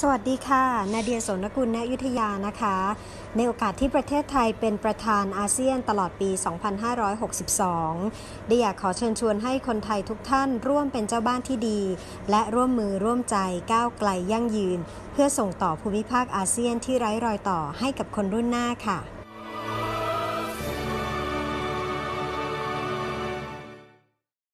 สวัสดีค่ะ นาเดียสนกุลณยุธยานะคะ ในโอกาสที่ประเทศไทยเป็นประธานอาเซียนตลอดปี 2562 ได้อยากขอเชิญชวนให้คนไทยทุกท่านร่วมเป็นเจ้าบ้านที่ดี และร่วมมือร่วมใจก้าวไกลยั่งยืน เพื่อส่งต่อภูมิภาคอาเซียนที่ไร้รอยต่อให้กับคนรุ่นหน้าค่ะ